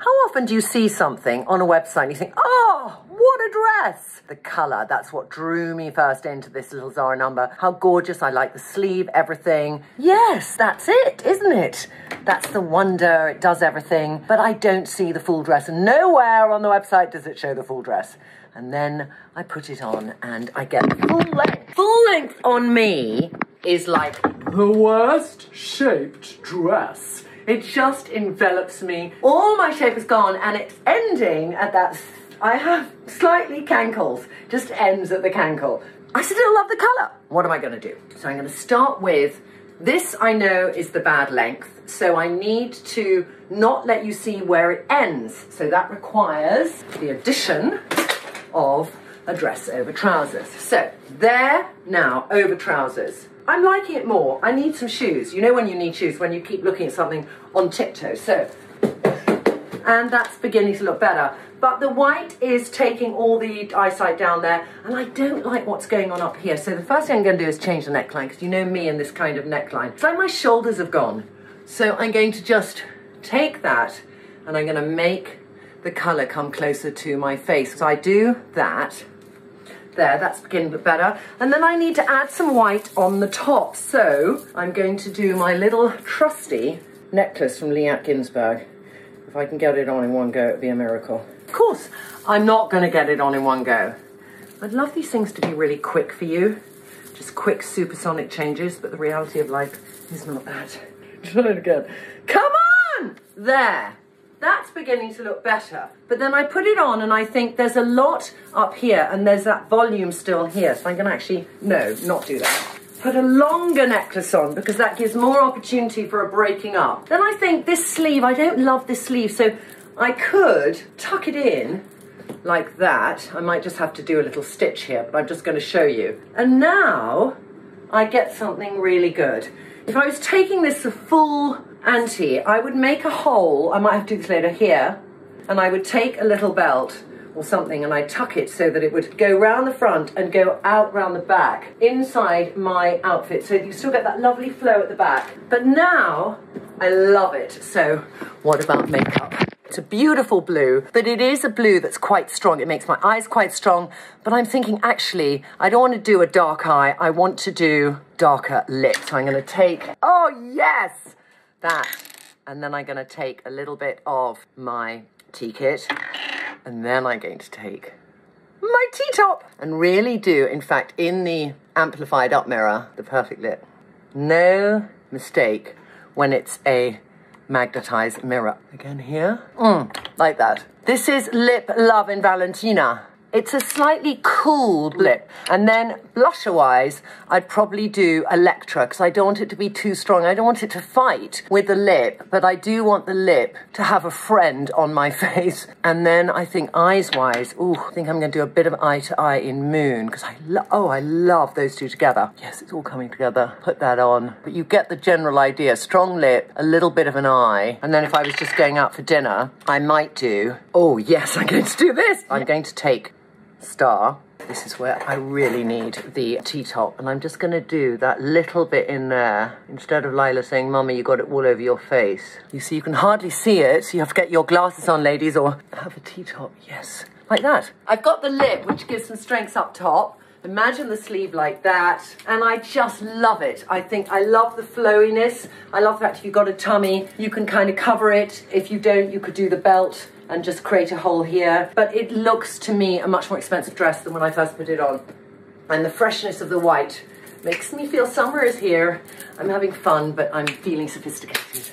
How often do you see something on a website and you think, oh, what a dress? The colour, that's what drew me first into this little Zara number. How gorgeous, I like the sleeve, everything. Yes, that's it, isn't it? That's the wonder, it does everything, but I don't see the full dress. And nowhere on the website does it show the full dress. And then I put it on and I get full length. Full length on me is like the worst shaped dress. It just envelops me. All my shape is gone and it's ending at that. I have slightly cankles, just ends at the cankle. I still love the colour. What am I going to do? So I'm going to start with this I know is the bad length, so I need to not let you see where it ends. So that requires the addition of a dress over trousers. So there now over trousers. I'm liking it more. I need some shoes. You know when you need shoes, when you keep looking at something on tiptoe. So, and that's beginning to look better. But the white is taking all the eyesight down there, and I don't like what's going on up here. So the first thing I'm going to do is change the neckline, because you know me and this kind of neckline. Like my shoulders have gone. So I'm going to just take that, and I'm going to make the colour come closer to my face. So I do that, there, that's beginning to better. And then I need to add some white on the top. So I'm going to do my little trusty necklace from Lee Ginsberg. If I can get it on in one go, it'd be a miracle. Of course, I'm not going to get it on in one go. I'd love these things to be really quick for you. Just quick supersonic changes, but the reality of life is not that. Try it again. Come on! There that's beginning to look better. But then I put it on and I think there's a lot up here and there's that volume still here. So I'm gonna actually, no, not do that. Put a longer necklace on because that gives more opportunity for a breaking up. Then I think this sleeve, I don't love this sleeve, so I could tuck it in like that. I might just have to do a little stitch here, but I'm just gonna show you. And now I get something really good. If I was taking this a full ante, I would make a hole, I might have to do this later here, and I would take a little belt or something and I'd tuck it so that it would go round the front and go out round the back inside my outfit so you still get that lovely flow at the back. But now I love it. So what about makeup? It's a beautiful blue, but it is a blue that's quite strong. It makes my eyes quite strong. But I'm thinking, actually, I don't want to do a dark eye. I want to do darker lips. So I'm going to take, oh yes, that. And then I'm going to take a little bit of my tea kit. And then I'm going to take my T-top. And really do, in fact, in the amplified up mirror, the perfect lip. No mistake when it's a magnetized mirror. Again here, mm, like that. This is Lip Love in Valentina. It's a slightly cool lip. And then blusher-wise, I'd probably do Electra because I don't want it to be too strong. I don't want it to fight with the lip, but I do want the lip to have a friend on my face. And then I think eyes-wise, ooh, I think I'm going to do a bit of Eye2Eye in Moon because I love, oh, I love those two together. Yes, it's all coming together. Put that on. But you get the general idea. Strong lip, a little bit of an eye. And then if I was just going out for dinner, I might do, oh yes, I'm going to do this. I'm going to take star. This is where I really need the T-top. And I'm just going to do that little bit in there. Instead of Lyla saying, Mummy, you got it all over your face. You see, you can hardly see it. So you have to get your glasses on, ladies, or have a T-top. Yes, like that. I've got the lip, which gives some strength up top. Imagine the sleeve like that. And I just love it. I think I love the flowiness. I love the fact if you've got a tummy, you can kind of cover it. If you don't, you could do the belt and just create a hole here. But it looks to me a much more expensive dress than when I first put it on. And the freshness of the white makes me feel summer is here. I'm having fun, but I'm feeling sophisticated.